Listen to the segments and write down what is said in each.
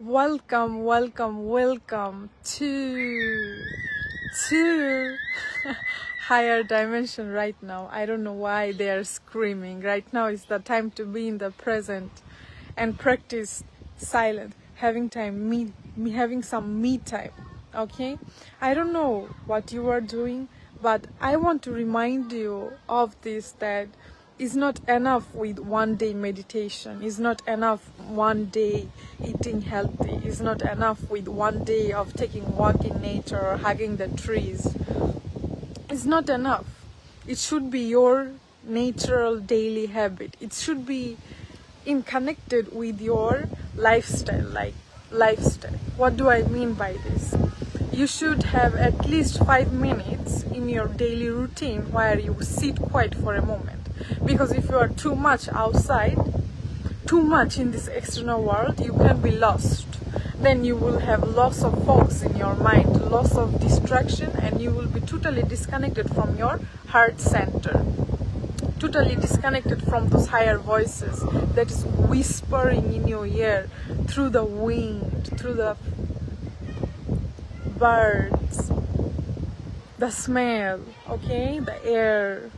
welcome welcome welcome to to higher dimension right now. I don't know why they are screaming. Right now is the time to be in the present and practice silent having time me, me having some me time okay? I don't know what you are doing but i want to remind you of this that it's not enough with one day meditation. It's not enough one day eating healthy. It's not enough with one day of taking walk in nature or hugging the trees. It's not enough. It should be your natural daily habit. It should be in connected with your lifestyle like lifestyle. What do i mean by this? You should have at least five minutes in your daily routine where you sit quiet for a moment because if you are too much outside too much in this external world you can be lost. Then you will have loss of focus in your mind loss of distraction and you will be totally disconnected from your heart center. Totally disconnected from those higher voices that is whispering in your ear through the wind through the birds the smell okay? The air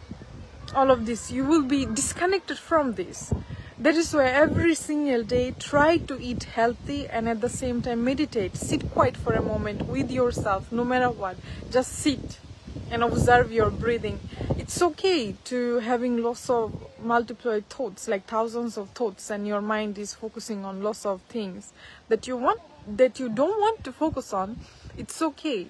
all of this. You will be disconnected from this. That is why every single day try to eat healthy and at the same time meditate. Sit quiet for a moment with yourself no matter what. Just sit and observe your breathing. It's okay to having lots of multiplied thoughts like thousands of thoughts and your mind is focusing on lots of things that you want that you don't want to focus on. It's okay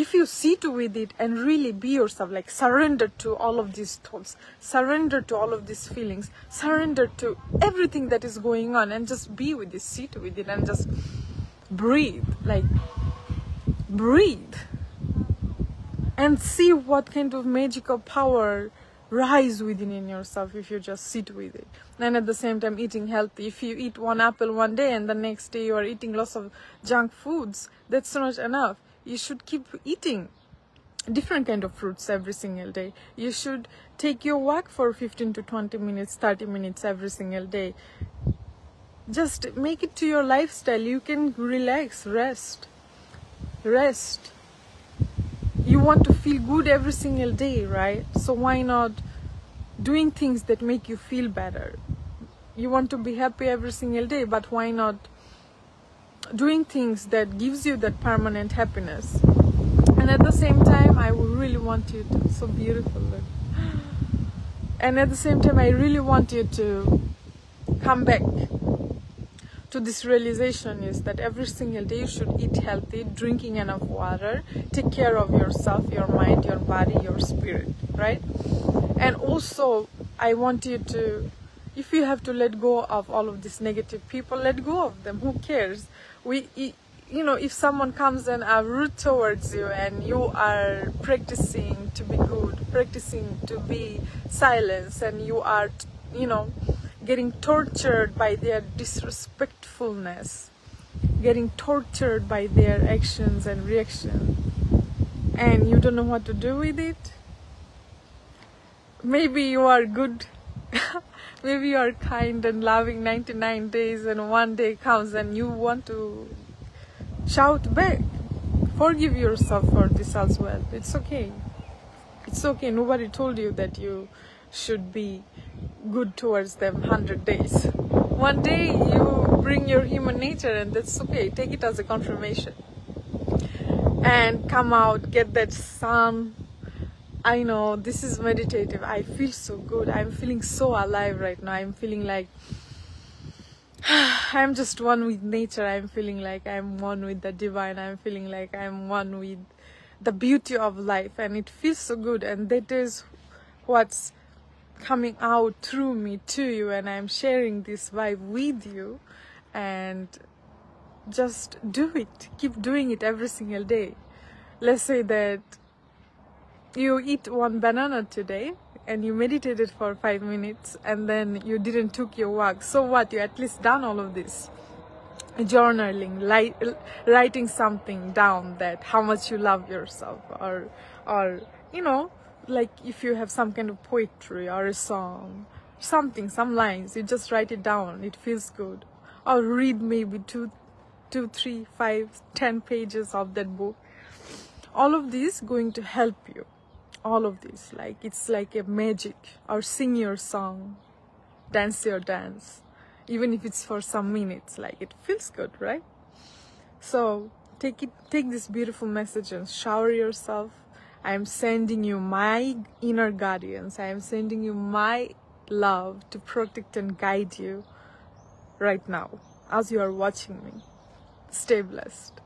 if you sit with it and really be yourself like surrender to all of these thoughts surrender to all of these feelings surrender to everything that is going on and just be with it sit with it and just breathe like breathe and see what kind of magical power rise within in yourself if you just sit with it. And at the same time eating healthy. If you eat one apple one day and the next day you are eating lots of junk foods that's not enough you should keep eating different kind of fruits every single day. You should take your walk for 15 to 20 minutes 30 minutes every single day. Just make it to your lifestyle. You can relax rest rest. You want to feel good every single day right? So why not doing things that make you feel better? You want to be happy every single day but why not doing things that gives you that permanent happiness and at the same time i really want you to so beautiful look. and at the same time i really want you to come back to this realization is that every single day you should eat healthy, drinking enough water, take care of yourself, your mind, your body, your spirit, right? And also, I want you to, if you have to let go of all of these negative people, let go of them. Who cares? We, you know, if someone comes and are rude towards you and you are practicing to be good, practicing to be silence, and you are, you know, getting tortured by their disrespectfulness, getting tortured by their actions and reaction and you don't know what to do with it. Maybe you are good, maybe you are kind and loving 99 days, and one day comes and you want to shout back. Forgive yourself for this as well. It's okay. It's okay. Nobody told you that you should be good towards them 100 days. One day you bring your human nature and that's okay. Take it as a confirmation. And come out, get that sun. I know this is meditative. I feel so good. I'm feeling so alive right now. I'm feeling like I'm just one with nature. I'm feeling like I'm one with the divine. I'm feeling like I'm one with the beauty of life and it feels so good and that is what's coming out through me to you and I'm sharing this vibe with you and just do it keep doing it every single day let's say that you eat one banana today and you meditated for five minutes and then you didn't took your walk. So what? You at least done all of this. Journaling light, writing something down that how much you love yourself or or you know like if you have some kind of poetry or a song something some lines you just write it down. It feels good. Or read maybe two two three five ten pages of that book. All of this going to help you all of this. Like it's like a magic. Or sing your song dance your dance. Even if it's for some minutes like it feels good right? So take it take this beautiful message and shower yourself. I am sending you my inner guardians. I am sending you my love to protect and guide you right now as you are watching me. Stay blessed